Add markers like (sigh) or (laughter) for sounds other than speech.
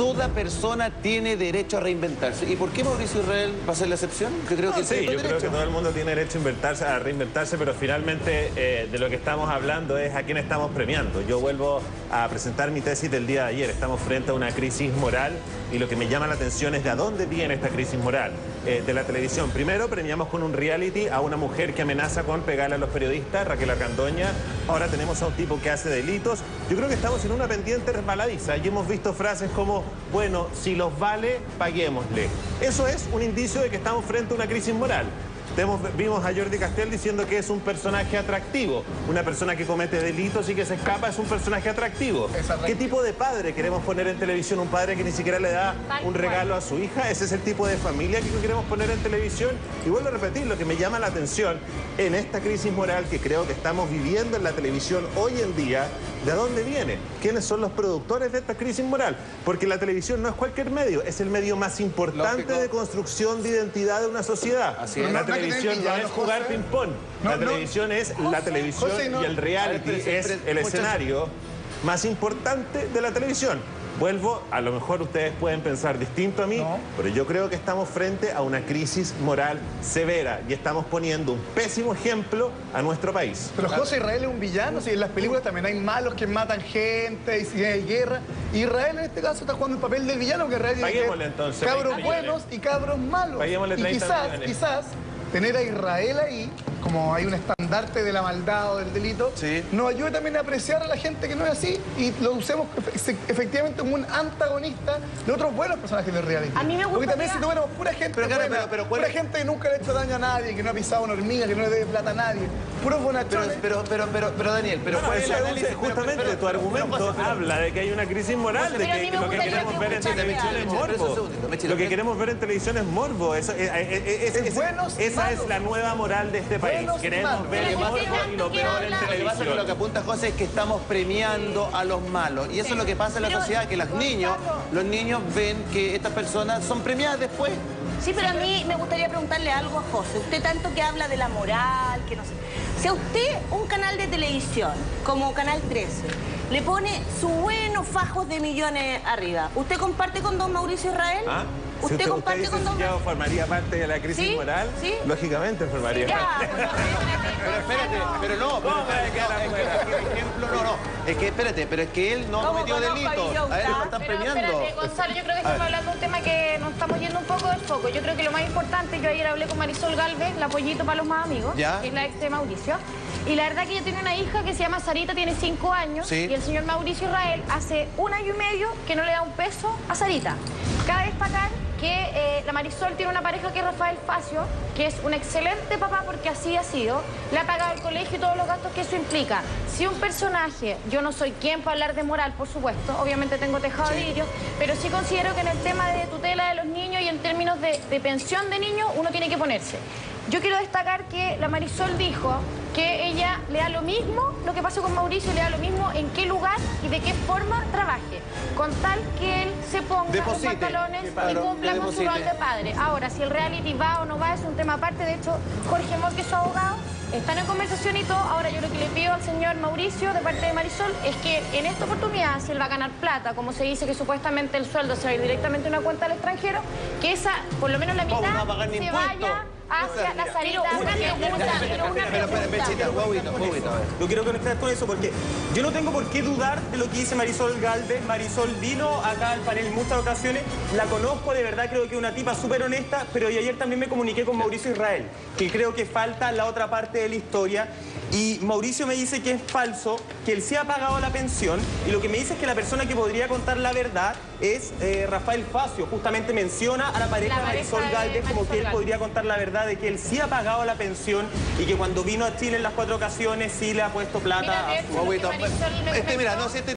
toda persona tiene derecho a reinventarse. ¿Y por qué Mauricio Israel va a ser la excepción? Yo creo que sí, yo creo que todo el mundo tiene derecho a, inventarse, a reinventarse, pero finalmente eh, de lo que estamos hablando es a quién estamos premiando. Yo vuelvo a presentar mi tesis del día de ayer. Estamos frente a una crisis moral y lo que me llama la atención es de dónde viene esta crisis moral. Eh, de la televisión. Primero premiamos con un reality a una mujer que amenaza con pegarle a los periodistas, Raquel Argandoña. Ahora tenemos a un tipo que hace delitos. Yo creo que estamos en una pendiente resbaladiza y hemos visto frases como, bueno, si los vale, paguémosle. Eso es un indicio de que estamos frente a una crisis moral vimos a Jordi Castell diciendo que es un personaje atractivo. Una persona que comete delitos y que se escapa es un personaje atractivo. ¿Qué tipo de padre queremos poner en televisión? ¿Un padre que ni siquiera le da un regalo a su hija? ¿Ese es el tipo de familia que queremos poner en televisión? Y vuelvo a repetir, lo que me llama la atención en esta crisis moral que creo que estamos viviendo en la televisión hoy en día, ¿de dónde viene? ¿Quiénes son los productores de esta crisis moral? Porque la televisión no es cualquier medio, es el medio más importante de construcción de identidad de una sociedad. Así es televisión no es jugar ping-pong. la televisión es la televisión y el reality es el escenario más importante de la televisión. Vuelvo, a lo mejor ustedes pueden pensar distinto a mí, pero yo creo que estamos frente a una crisis moral severa y estamos poniendo un pésimo ejemplo a nuestro país. Pero José Israel es un villano, si en las películas también hay malos que matan gente y si hay guerra. Israel en este caso está jugando el papel del villano que Israel entonces. Cabros buenos y cabros malos. y quizás, quizás tener a Israel ahí, como hay un estandarte de la maldad o del delito, nos ayuda también a apreciar a la gente que no es así y lo usemos efectivamente como un antagonista de otros buenos personajes del reality. A mí me gusta. Porque también si tuviéramos pura gente pero, buena, pero, pura gente que nunca le ha hecho daño a nadie, que no ha pisado una hormiga, que no le debe plata a nadie, puros bonachones. Pero, pero, pero, pero, Daniel, pero no, es justamente tu argumento habla de que hay una crisis moral, de que lo que queremos ver en televisión es morbo. Lo que queremos ver en televisión es morbo. Eso, es, esa es la nueva moral de este país. Queremos ver el y lo peor en televisión. Lo que apunta José es que estamos premiando a los malos. Y eso es lo que pasa en la sociedad, que los niños, los niños ven que estas personas son premiadas después. Sí, pero a mí me gustaría preguntarle algo a José. Usted tanto que habla de la moral, que no sé... Si a usted un canal de televisión, como Canal 13, le pone sus buenos fajos de millones arriba, ¿usted comparte con don Mauricio Israel? ¿Ah? ¿Usted, si usted comparte con don Mauricio? formaría parte de la crisis moral? ¿Sí? Lógicamente formaría parte. pero espérate, (laughs) pero no. Pero, ejemplo, no, no. Es que espérate, pero es que él no cometió delito. A él lo están premiando. Espérate, Gonzalo, yo creo que estamos hablando de un tema que nos estamos yendo un poco del foco. Yo creo que lo más importante, yo ayer hablé con Marisol Galvez, la pollito para los más amigos, que es la ex de Mauricio. Y la verdad que ella tiene una hija que se llama Sarita, tiene cinco años. Y el señor Mauricio Israel hace un año y medio que no le da un peso a Sarita. Cabe destacar que eh, la Marisol tiene una pareja que es Rafael Facio, que es un excelente papá porque así ha sido. Le ha pagado el colegio y todos los gastos que eso implica. Si un personaje, yo no soy quien para hablar de moral, por supuesto, obviamente tengo tejado de vidrio, pero sí considero que en el tema de tutela de los niños y en términos de, de pensión de niños, uno tiene que ponerse. Yo quiero destacar que la Marisol dijo que ella le da lo mismo lo que pasó con Mauricio, le da lo mismo en qué lugar y de qué forma trabaje, con tal que él se ponga los pantalones y cumpla con su rol de padre. Ahora, si el reality va o no va es un tema aparte, de hecho, Jorge Mor, que es su abogado, están en conversación y todo. Ahora yo lo que le pido al señor Mauricio de parte de Marisol es que en esta oportunidad, si él va a ganar plata, como se dice que supuestamente el sueldo se va a ir directamente a una cuenta al extranjero, que esa, por lo menos la mitad, se vaya hacia la salida. Una pregunta, Yo quiero conectar con eso porque yo no tengo por qué dudar de lo que dice Marisol Galvez. Marisol vino acá al panel en muchas ocasiones. La conozco, de verdad creo que es una tipa súper honesta, pero ayer también me comuniqué con Mauricio Israel, que creo que falta la otra parte de la historia. Y Mauricio me dice que es falso, que él sí ha pagado la pensión y lo que me dice es que la persona que podría contar la verdad es eh, Rafael Facio. Justamente menciona a la pareja, de Marisol Galvez como que él podría contar la verdad de que él sí ha pagado la pensión y que cuando vino a Chile en las cuatro ocasiones sí le ha puesto plata a su... Este, mira, no, este